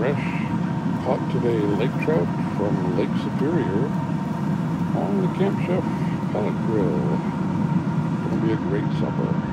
fresh caught today lake trout from Lake Superior on the Camp Chef pellet grill. It's going to be a great supper.